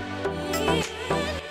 You.